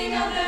sing of the